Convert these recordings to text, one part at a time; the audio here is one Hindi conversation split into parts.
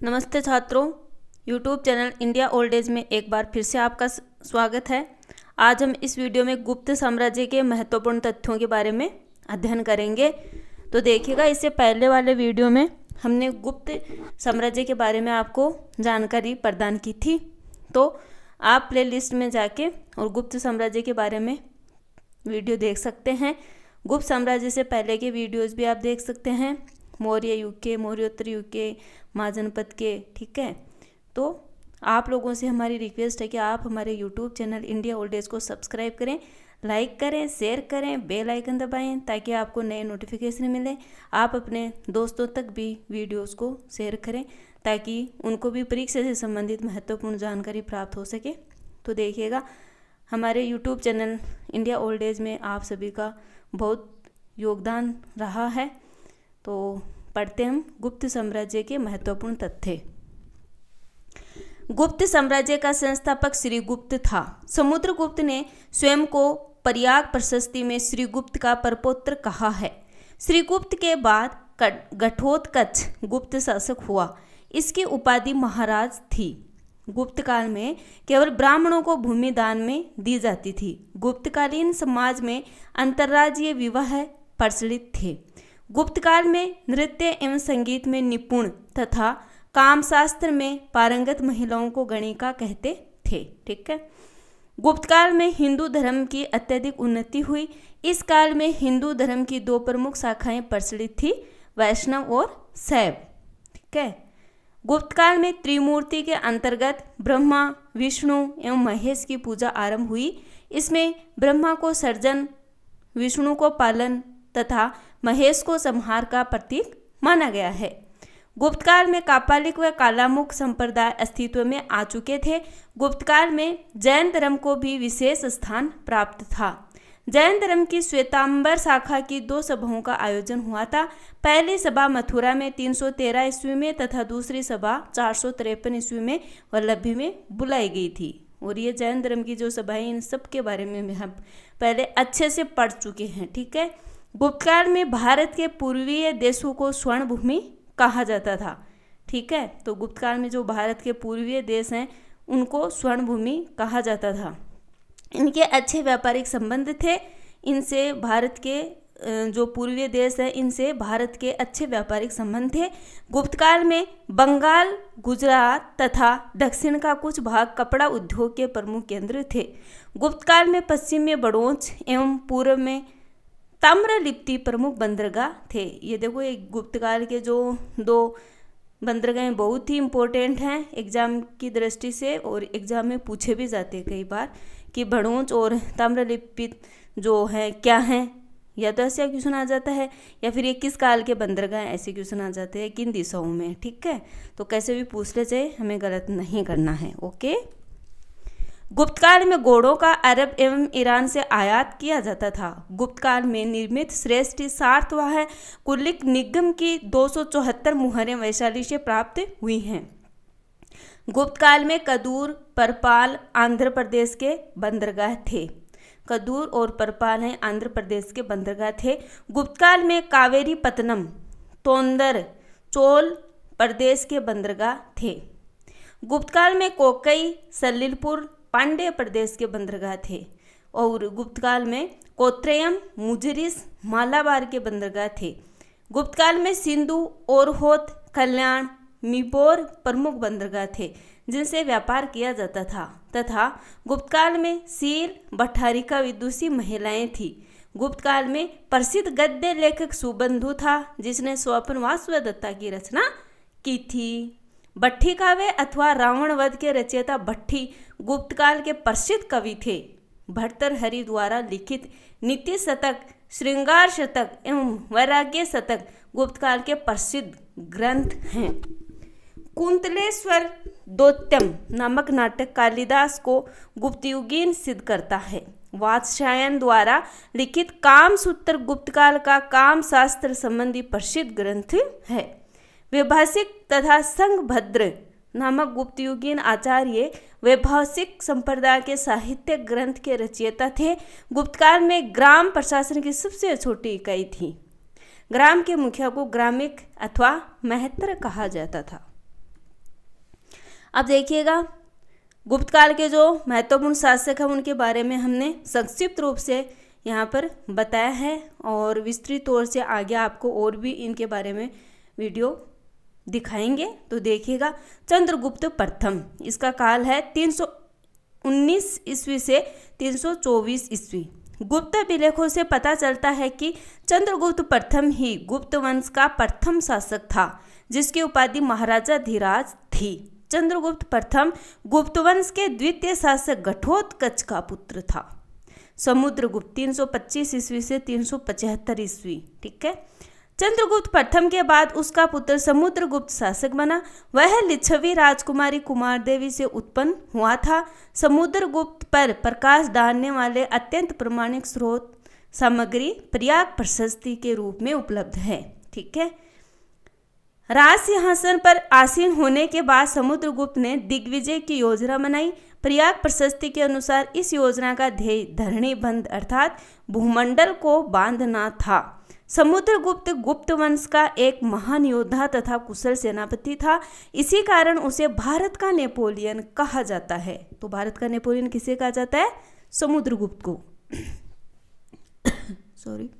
नमस्ते छात्रों YouTube channel India old age में एक बार फिर से आपका स्वागत है। आज हम इस वीडियो में गुप्त साम्राज्य के महत्वपूर्ण तथ्यों के बारे में अध्ययन करेंगे। तो देखिएगा, इससे पहले वाले वीडियो में हमने गुप्त साम्राज्य के बारे में आपको जानकारी प्रदान की थी। तो आप प्लेलिस्ट में जाके और गुप्त साम्राज्य के बारे में वीडियो देख सकते हैं। गुप्त साम्राज्य से पहले के वीडियोज़ भी आप देख सकते हैं। मौर्य युग के, मौर्योत्तर युग के, महाजनपद के, ठीक है? तो आप लोगों से हमारी रिक्वेस्ट है कि आप हमारे YouTube channel India old age को सब्सक्राइब करें लाइक करें शेयर करें बेल आइकन दबाएँ ताकि आपको नए नोटिफिकेशन मिले। आप अपने दोस्तों तक भी वीडियोस को शेयर करें ताकि उनको भी परीक्षा से संबंधित महत्वपूर्ण जानकारी प्राप्त हो सके। तो देखिएगा, हमारे YouTube channel India old age में आप सभी का बहुत योगदान रहा है। तो पढ़ते हम गुप्त साम्राज्य के महत्वपूर्ण तथ्य। गुप्त साम्राज्य का संस्थापक श्रीगुप्त था। समुद्रगुप्त ने स्वयं को प्रयाग प्रशस्ति में श्रीगुप्त का परपोत्र कहा है। श्रीगुप्त के बाद घटोत्कच गुप्त शासक हुआ। इसकी उपाधि महाराज थी। गुप्त काल में केवल ब्राह्मणों को भूमि दान में दी जाती थी। गुप्तकालीन समाज में अंतर्राज्यीय विवाह प्रचलित थे। गुप्त काल में नृत्य एवं संगीत में निपुण तथा कामशास्त्र में पारंगत महिलाओं को गणिका कहते थे, ठीक है? गुप्त काल में हिंदू धर्म की अत्यधिक उन्नति हुई। इस काल में हिंदू धर्म की दो प्रमुख शाखाएँ प्रचलित थी, वैष्णव और शैव, ठीक है? गुप्त काल में त्रिमूर्ति के अंतर्गत ब्रह्मा, विष्णु एवं महेश की पूजा आरंभ हुई। इसमें ब्रह्मा को सर्जन, विष्णु को पालन तथा महेश को संहार का प्रतीक माना गया है। गुप्तकाल में कापालिक व कालामुख संप्रदाय अस्तित्व में आ चुके थे। गुप्तकाल में जैन धर्म को भी विशेष स्थान प्राप्त था। जैन धर्म की श्वेतांबर शाखा की दो सभाओं का आयोजन हुआ था। पहली सभा मथुरा में 313 ईस्वी में तथा दूसरी सभा चार सौ तिरपन ईस्वी में वल्लभी में बुलाई गई थी। और ये जैन धर्म की जो सभाएँ इन सब के बारे में हम पहले अच्छे से पढ़ चुके हैं, ठीक है? गुप्तकाल में भारत के पूर्वीय देशों को स्वर्ण भूमि कहा जाता था। ठीक है? तो गुप्तकाल में जो भारत के पूर्वीय देश हैं, उनको स्वर्ण भूमि कहा जाता था। इनके अच्छे व्यापारिक संबंध थे। इनसे भारत के जो पूर्वीय देश है, इनसे भारत के अच्छे व्यापारिक संबंध थे। गुप्तकाल में बंगाल, गुजरात तथा दक्षिण का कुछ भाग कपड़ा उद्योग के प्रमुख केंद्र थे। गुप्तकाल में पश्चिम में बड़ोच एवं पूर्व में ताम्रलिप्ति प्रमुख बंदरगाह थे। ये देखो एक गुप्तकाल के जो दो बंदरगाहें बहुत ही इम्पोर्टेंट हैं एग्ज़ाम की दृष्टि से और एग्ज़ाम में पूछे भी जाते हैं कई बार कि भड़ोच और ताम्रलिप्ति जो है, क्या हैं? या तो ऐसा क्वेश्चन आ जाता है या फिर ये किस काल के बंदरगाह ऐसे क्वेश्चन आ जाते हैं किन दिशाओं में, ठीक है? तो कैसे भी पूछ ले जाए हमें गलत नहीं करना है ओके गुप्तकाल में घोड़ों का अरब एवं ईरान से आयात किया जाता था। गुप्तकाल में निर्मित श्रेष्ठ सार्थवाह कुलिक निगम की दो सौ चौहत्तर मुहरें वैशाली से प्राप्त हुई हैं। गुप्तकाल में कदूर, परपाल, आंध्र प्रदेश के बंदरगाह थे। कदूर और परपाल हैं आंध्र प्रदेश के बंदरगाह थे। गुप्तकाल में कावेरी पतनम तोंदर, चोल प्रदेश के बंदरगाह थे। गुप्तकाल में कोकई, सलीलपुर पांड्य प्रदेश के बंदरगाह थे और गुप्तकाल में कोत्रेयम, मुजरिस, मालाबार के बंदरगाह थे। गुप्तकाल में सिंधु, ओरहोत, कल्याण मिबोर प्रमुख बंदरगाह थे, जिनसे व्यापार किया जाता था। तथा गुप्तकाल में सील भट्टारिका विदुषी महिलाएँ थी। गुप्तकाल में प्रसिद्ध गद्य लेखक सुबंधु था, जिसने स्वप्न वासव दत्ता की रचना की थी। भट्टी काव्य अथवा रावण वध के रचयिता भट्टी गुप्तकाल के प्रसिद्ध कवि थे। भट्टर हरि द्वारा लिखित नीति शतक, श्रृंगार शतक एवं वैराग्य शतक गुप्तकाल के प्रसिद्ध ग्रंथ हैं। कुंतलेश्वर दोत्यम नामक नाटक कालिदास को गुप्तयुगीन सिद्ध करता है। वात्स्यायन द्वारा लिखित काम सूत्र गुप्तकाल का काम शास्त्र संबंधी प्रसिद्ध ग्रंथ है। वैभाषिक तथा संघभद्र नामक गुप्तयुगीन आचार्य वैभाषिक संप्रदाय के साहित्य ग्रंथ के रचयिता थे। गुप्तकाल में ग्राम प्रशासन की सबसे छोटी इकाई थी। ग्राम के मुखिया को ग्रामिक अथवा महत्र कहा जाता था। अब देखिएगा गुप्त काल के जो महत्वपूर्ण शासक हैं, उनके बारे में हमने संक्षिप्त रूप से यहाँ पर बताया है और विस्तृत तौर से आगे आपको और भी इनके बारे में वीडियो दिखाएँगे तो देखिएगा, चंद्रगुप्त प्रथम। इसका काल है 319 ईस्वी से 324 ईस्वी। गुप्त अभिलेखों से पता चलता है कि चंद्रगुप्त प्रथम ही गुप्त वंश का प्रथम शासक था, जिसकी उपाधि महाराजा धीराज थी। चंद्रगुप्त प्रथम गुप्त वंश के द्वितीय शासक घटोत्कच का पुत्र था। समुद्रगुप्त 325 ईस्वी से 375 ईस्वी, ठीक है? चंद्रगुप्त प्रथम के बाद उसका पुत्र समुद्रगुप्त शासक बना। वह लिच्छवी राजकुमारी कुमार देवी से उत्पन्न हुआ था। समुद्रगुप्त पर प्रकाश डालने वाले अत्यंत प्रमाणिक स्रोत सामग्री प्रयाग प्रशस्ति के रूप में उपलब्ध है। ठीक है? राज सिंहासन पर आसीन होने के बाद समुद्रगुप्त ने दिग्विजय की योजना बनाई। प्रयाग प्रशस्ति के अनुसार इस योजना का ध्येय धरणी बंद अर्थात भूमंडल को बांधना था। समुद्रगुप्त गुप्त वंश का एक महान योद्धा तथा कुशल सेनापति था। इसी कारण उसे भारत का नेपोलियन कहा जाता है। तो भारत का नेपोलियन किसे कहा जाता है? समुद्रगुप्त को। सॉरी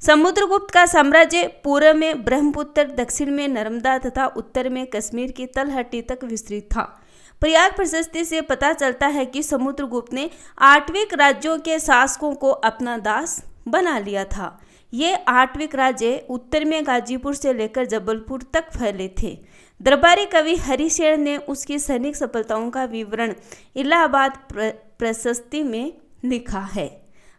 समुद्रगुप्त का साम्राज्य पूर्व में ब्रह्मपुत्र, दक्षिण में नर्मदा तथा उत्तर में कश्मीर की तलहटी तक विस्तृत था। प्रयाग प्रशस्ति से पता चलता है कि समुद्रगुप्त ने आठविक राज्यों के शासकों को अपना दास बना लिया था। ये आठविक राज्य उत्तर में गाजीपुर से लेकर जबलपुर तक फैले थे। दरबारी कवि हरिशेर ने उसकी सैनिक सफलताओं का विवरण इलाहाबाद प्रशस्ति में लिखा है।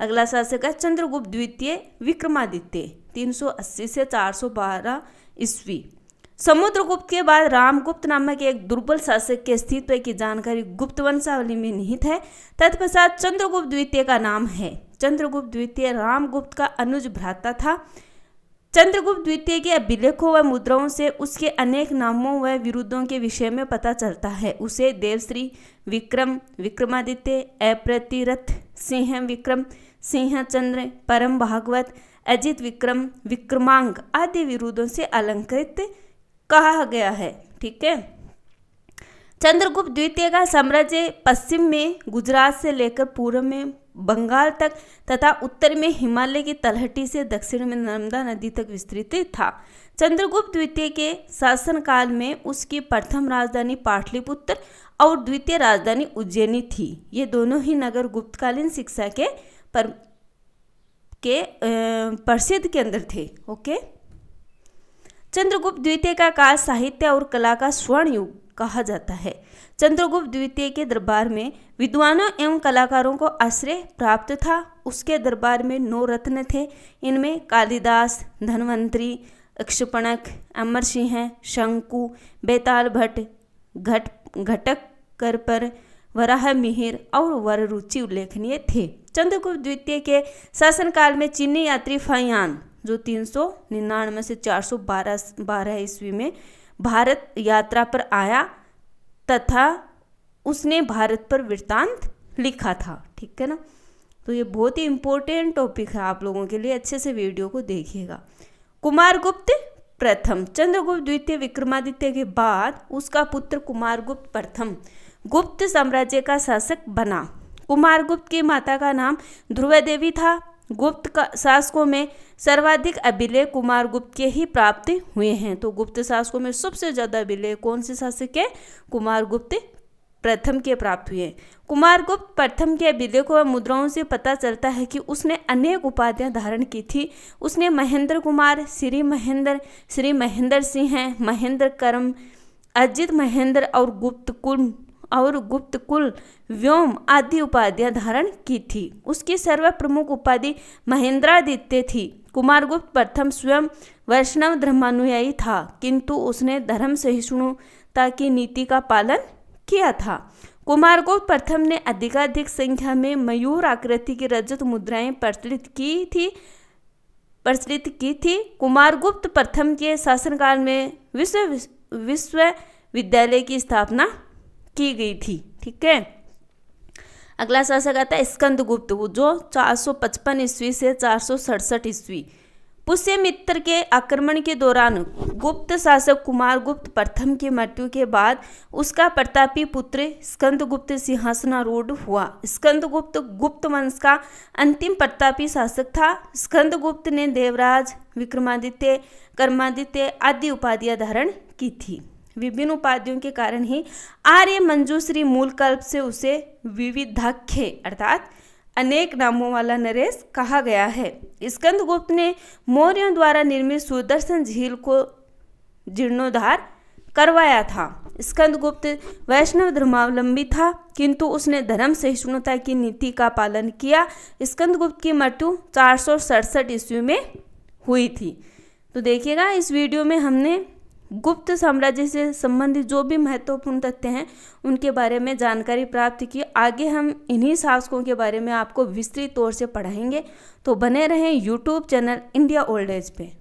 अगला शासक है चंद्रगुप्त द्वितीय विक्रमादित्य 380 से 412 ईस्वी। समुद्रगुप्त के बाद रामगुप्त नामक एक दुर्बल शासक के अस्तित्व की जानकारी गुप्त वंशावली में निहित है। तत्पश्चात चंद्रगुप्त द्वितीय का नाम है। चंद्रगुप्त द्वितीय रामगुप्त का अनुज भ्राता था। चंद्रगुप्त द्वितीय के अभिलेखों व मुद्राओं से उसके अनेक नामों व विरुद्धों के विषय में पता चलता है। उसे देवश्री, विक्रम, विक्रमादित्य, अप्रतिरथ, सिंह विक्रम सिंहचंद्र परम भागवत, अजित विक्रम, विक्रमांग आदि विरुद्धों से अलंकृत कहा गया है। ठीक है? चंद्रगुप्त द्वितीय का साम्राज्य पश्चिम में गुजरात से लेकर पूर्व में बंगाल तक तथा उत्तर में हिमालय की तलहटी से दक्षिण में नर्मदा नदी तक विस्तृत था। चंद्रगुप्त द्वितीय के शासनकाल में उसकी प्रथम राजधानी पाटलिपुत्र और द्वितीय राजधानी उज्जैनी थी। ये दोनों ही नगर गुप्तकालीन शिक्षा के पर, के प्रसिद्ध के अंदर थे। ओके? चंद्रगुप्त द्वितीय का काल साहित्य और कला का स्वर्ण युग कहा जाता है। चंद्रगुप्त द्वितीय के दरबार में विद्वानों एवं कलाकारों को आश्रय प्राप्त था। उसके दरबार में नौ रत्न थे। इनमें कालिदास, धनवंतरी, अक्षपणक अमर सिंह शंकु, बेताल भट्ट, घट, घटक कर पर वराह मिहिर और वररुचि उल्लेखनीय थे। चंद्रगुप्त द्वितीय के शासनकाल में चीनी यात्री फयान जो तीन सौ निन्यानवे से चार सौ बारह बारह ईस्वी में भारत यात्रा पर आया तथा उसने भारत पर वृत्तांत लिखा था, ठीक है ना? तो ये बहुत ही इम्पोर्टेंट टॉपिक है, आप लोगों के लिए अच्छे से वीडियो को देखिएगा। कुमारगुप्त प्रथम, चंद्रगुप्त द्वितीय, विक्रमादित्य के बाद उसका पुत्र कुमारगुप्त प्रथम, गुप्त साम्राज्य का शासक बना। कुमारगुप्त की माता का नाम ध्रुव देवी था गुप्त शासकों में सर्वाधिक अभिलेख कुमार गुप्त के ही प्राप्त हुए हैं। तो गुप्त शासकों में सबसे ज़्यादा अभिलेख कौन से शासक है? कुमारगुप्त प्रथम के प्राप्त हुए कुमारगुप्त प्रथम के अभिलेखों व मुद्राओं से पता चलता है कि उसने अनेक उपाधियाँ धारण की थी। उसने महेंद्र कुमार, श्री महेंद्र श्री महेंद्र सिंह, महेंद्र कर्म, अजित महेंद्र और गुप्त कुल और गुप्त कुल, व्योम आदि उपाधियाँ धारण की थी। उसकी सर्व प्रमुख उपाधि महेंद्रादित्य थी। कुमारगुप्त प्रथम स्वयं वैष्णव धर्मानुयायी था, किंतु उसने धर्म सहिष्णुता की नीति का पालन किया था। कुमारगुप्त प्रथम ने अधिकाधिक संख्या में मयूर आकृति की रजत मुद्राएँ प्रचलित की थी, प्रचलित की थी। कुमारगुप्त प्रथम के शासनकाल में विश्व विश्वविद्यालय की स्थापना की गई थी, ठीक है? अगला शासक आता है स्कंद गुप्त जो चार सौ पचपन ईस्वी से चार सौ सड़सठ ईस्वी पुष्यमित्र के आक्रमण के दौरान गुप्त शासक कुमार गुप्त प्रथम की मृत्यु के बाद उसका प्रतापी पुत्र स्कंदगुप्त सिंहासनारूढ़ हुआ। स्कंदगुप्त गुप्त वंश का अंतिम प्रतापी शासक था। स्कंदगुप्त ने देवराज, विक्रमादित्य, कर्मादित्य आदि उपाधियाँ धारण की थी। विभिन्न उपाधियों के कारण ही आर्य मंजूश्री मूल कल्प से उसे विविधाख्य, अर्थात अनेक नामों वाला नरेश कहा गया है। स्कंदगुप्त ने मौर्यों द्वारा निर्मित सुदर्शन झील को जीर्णोद्धार करवाया था। स्कंदगुप्त वैष्णव धर्मावलंबी था, किंतु उसने धर्म सहिष्णुता की नीति का पालन किया। स्कंदगुप्त की मृत्यु चार सौ सड़सठ ईस्वी में हुई थी। तो देखिएगा, इस वीडियो में हमने गुप्त साम्राज्य से संबंधित जो भी महत्वपूर्ण तथ्य हैं, उनके बारे में जानकारी प्राप्त की। आगे हम इन्हीं शासकों के बारे में आपको विस्तृत तौर से पढ़ाएँगे। तो बने रहें YouTube channel India old age पे।